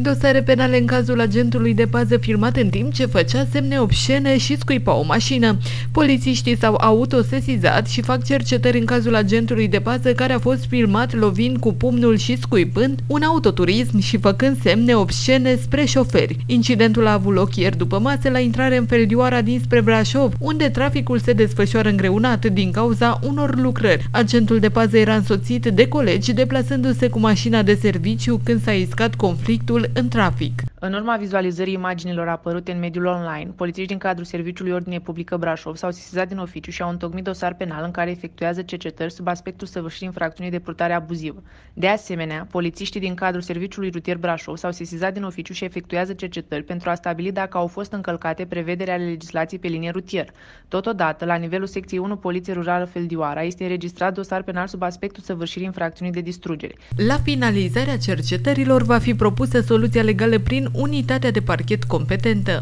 Dosare penale în cazul agentului de pază filmat în timp ce făcea semne obscene și scuipa o mașină. Polițiștii s-au autosesizat și fac cercetări în cazul agentului de pază care a fost filmat lovind cu pumnul și scuipând un autoturism și făcând semne obscene spre șoferi. Incidentul a avut loc ieri după masă la intrare în Feldioara dinspre Brașov, unde traficul se desfășoară îngreunat din cauza unor lucrări. Agentul de pază era însoțit de colegi deplasându-se cu mașina de serviciu când s-a iscat conflictul în trafic. În urma vizualizării imaginilor apărute în mediul online, polițiști din cadrul Serviciului Ordine Publică Brașov s-au sesizat din oficiu și au întocmit dosar penal în care efectuează cercetări sub aspectul săvârșirii infracțiunii de purtare abuzivă. De asemenea, polițiștii din cadrul Serviciului Rutier Brașov s-au sesizat din oficiu și efectuează cercetări pentru a stabili dacă au fost încălcate prevederea ale legislației pe linie rutier. Totodată, la nivelul secției 1 Poliție Rurală Feldioara este înregistrat dosar penal sub aspectul săvârșirii infracțiunii de distrugere. La finalizarea cercetărilor va fi propusă soluția legală prin unitatea de parchet competentă.